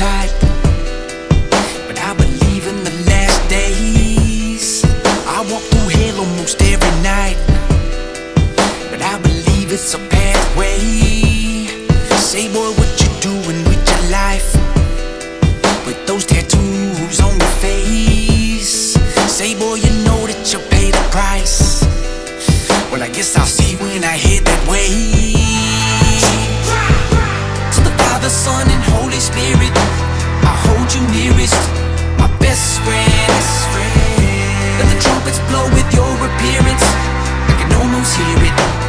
tide. But I believe in the last days. I walk through hell almost every night. But I believe it's a pathway. Say, boy, what you doing with your life? With those tattoos on your face. Say, boy, you know that you pay the price. Well, I guess I'll can almost hear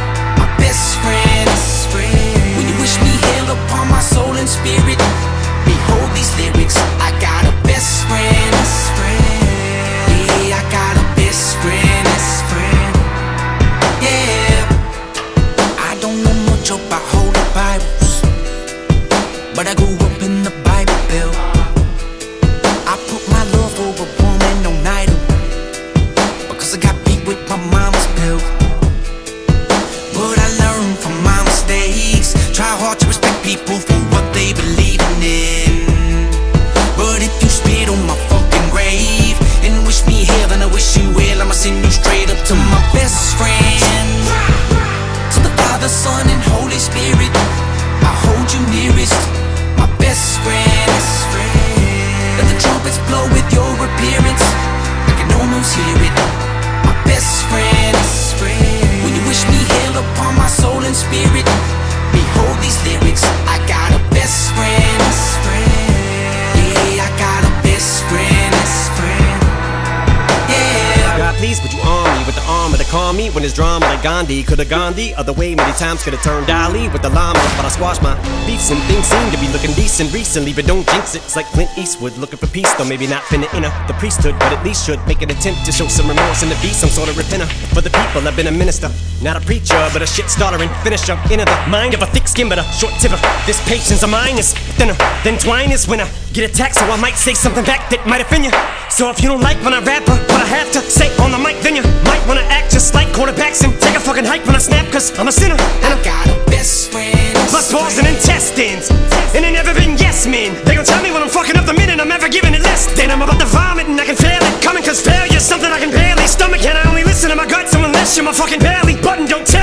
people for what they believe in. But if you spit on my fucking grave and wish me hell, then I wish you well. I'ma send you straight up to my best friend. To the Father, Son, and Holy Spirit, I hold you nearest, my best friend. Let the trumpets blow with your appearance. I can almost hear it, please, would you arm me with the armor to calm me when there's drama like Gandhi? Could've the other way many times, could've turned Ali with the llama, but I squashed my beefs and things seem to be looking decent recently, but don't jinx it. It's like Clint Eastwood looking for peace, though maybe not finna enter the priesthood, but at least should make an attempt to show some remorse and to be some sort of repenter. For the people, I've been a minister, not a preacher, but a shit starter and finisher. Into the mind of a thick skin, but a short tipper. This patience of mine is thinner than twine is when I get attacked, so I might say something back that might offend you. So if you don't like when I rap or have to say on the mic, then you might wanna act just like quarterbacks and take a fucking hike when I snap, cause I'm a sinner. And I got a best friend. plus balls and intestines. And they never been yes men. They gon' tell me when I'm fucking up the minute I'm ever giving it less. Then I'm about to vomit and I can feel it coming cause failure's something I can barely stomach. And I only listen to my guts unless you're my fucking belly button. Don't tell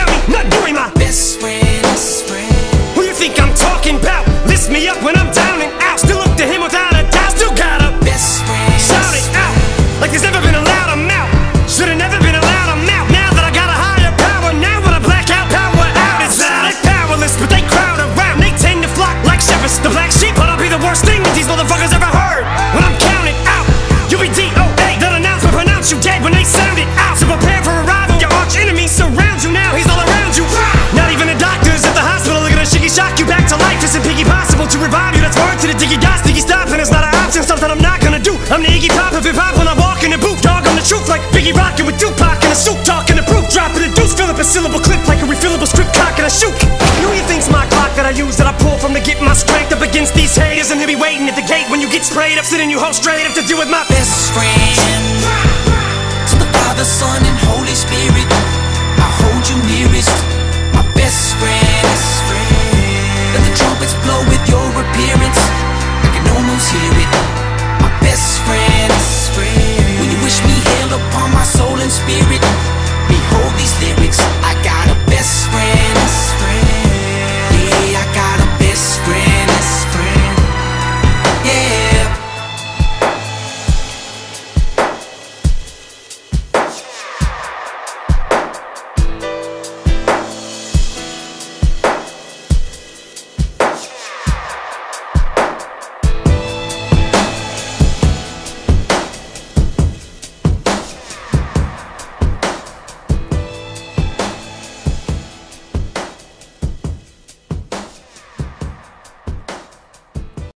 the diggy sticky stop, and it's not an option. Something I'm not gonna do. I'm the Iggy Pop of hip hop when I walk in the booth. Dog, I'm the truth like Biggie rockin' with Tupac in a suit, talking the proof, dropping the deuce, fill up a syllable clip like a refillable script, cock and I shoot. Who you think's my Glock that I use that I pull from to get my strength up against these haters? And he'll be waiting at the gate when you get sprayed up, sitting you hoe straight up to deal with my best friend.